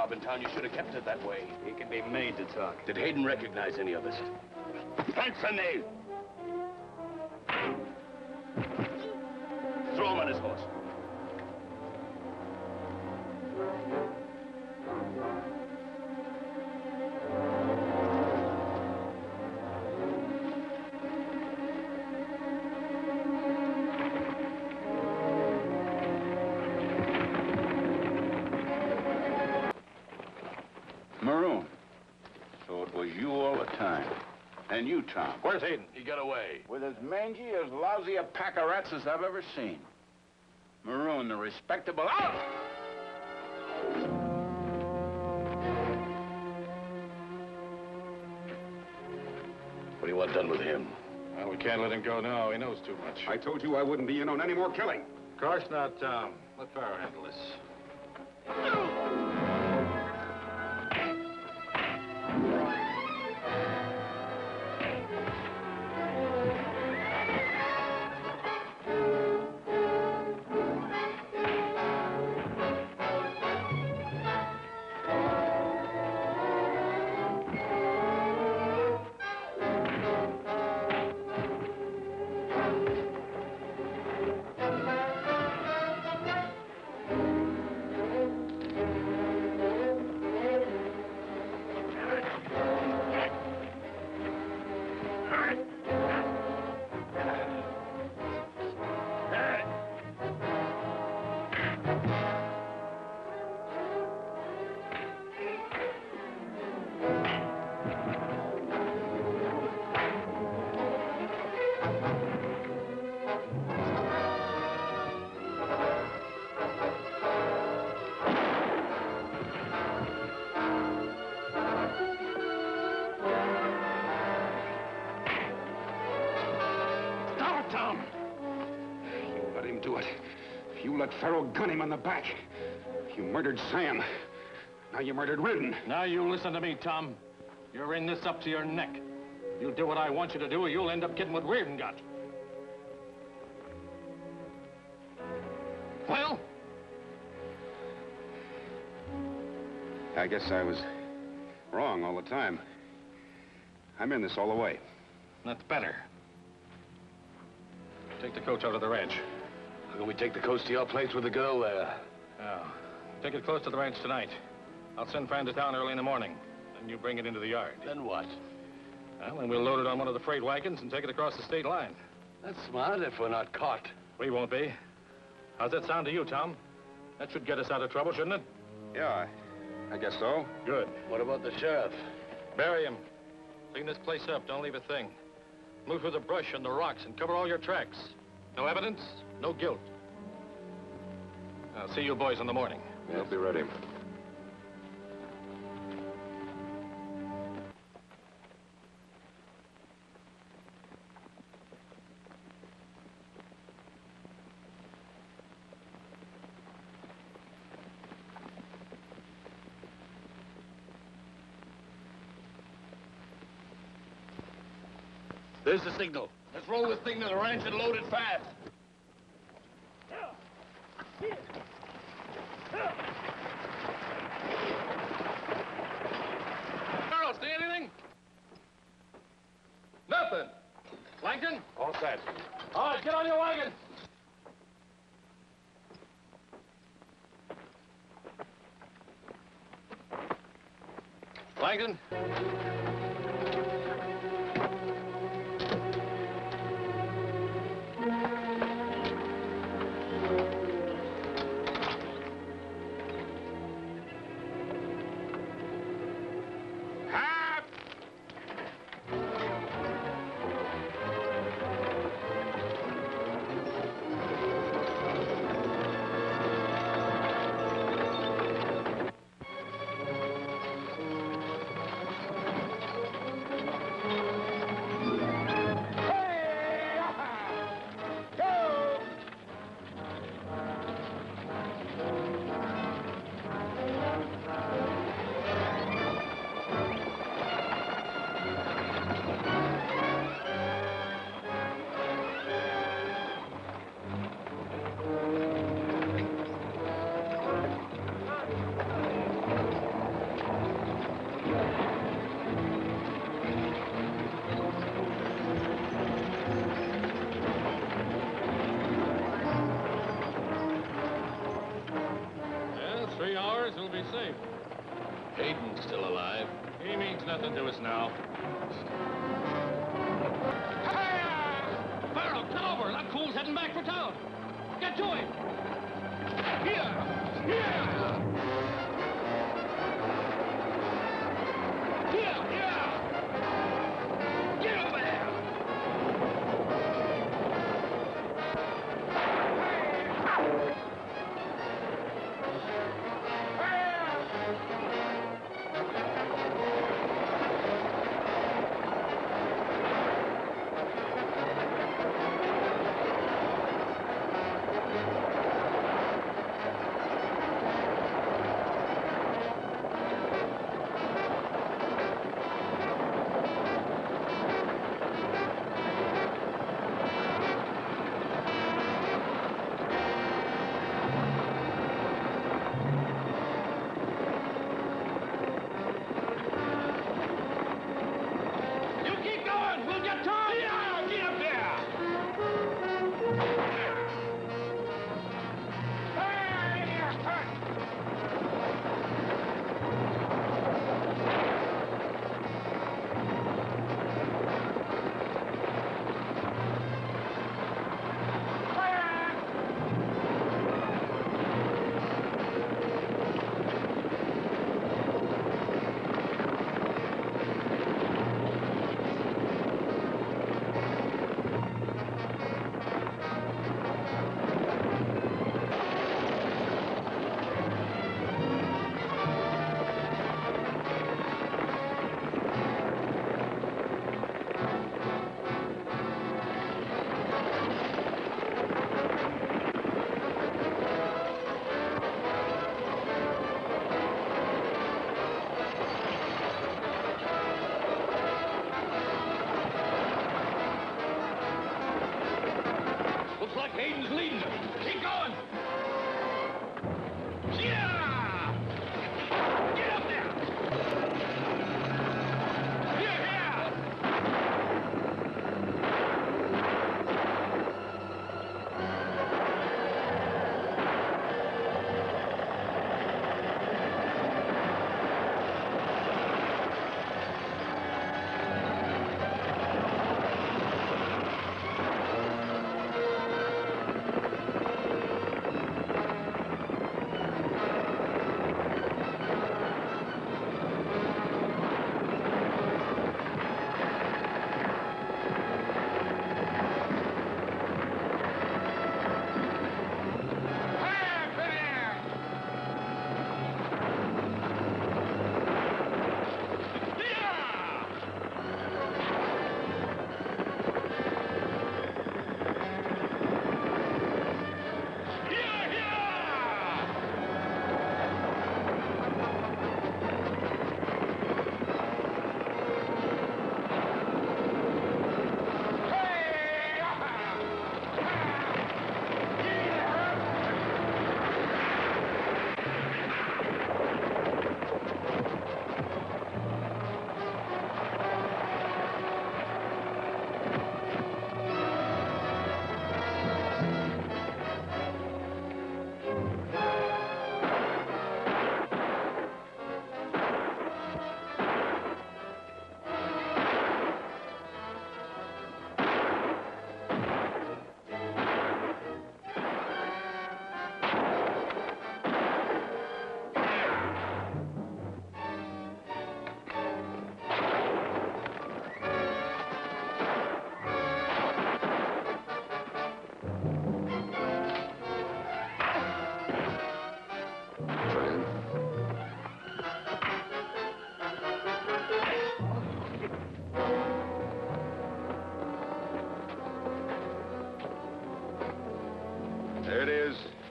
job in town. You should have kept it that way. He can be made to talk. Did Hayden recognize any of us? Answer me! Time. And you, Tom. Where's Hayden? He got away. With as mangy, as lousy a pack of rats as I've ever seen. Maroon, the respectable... Out! What do you want done with him? Well, we can't let him go now. He knows too much. I told you I wouldn't be in on any more killing. Of course not, Tom. Let Farrow handle this. Tom! You let him do it. You let Farrow gun him on the back. You murdered Sam. Now you murdered Reardon. Now you listen to me, Tom. You're in this up to your neck. You do what I want you to do, or you'll end up getting what Reardon got. Well? I guess I was wrong all the time. I'm in this all the way. That's better. Take the coach out of the ranch. How can we take the coach to your place with the girl there? Yeah. Take it close to the ranch tonight. I'll send Fran to town early in the morning. Then you bring it into the yard. Then what? Well, then we'll load it on one of the freight wagons and take it across the state line. That's smart if we're not caught. We won't be. How's that sound to you, Tom? That should get us out of trouble, shouldn't it? Yeah, I, I guess so. Good. What about the sheriff? Bury him. Clean this place up. Don't leave a thing. Move through the brush and the rocks and cover all your tracks. No evidence, no guilt. I'll see you boys in the morning. We'll be ready. There's the signal. Let's roll this thing to the ranch and load it fast. Carl, see anything? Nothing. Langton? All set. All right, get on your wagon. Langton? To us now. Farrow, cut over. That fool's heading back for town. Get to him. Here. Here. Here.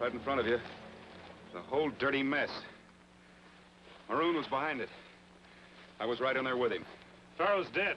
Right in front of you. It's a whole dirty mess. Maroon was behind it. I was right in there with him. Farrow's dead.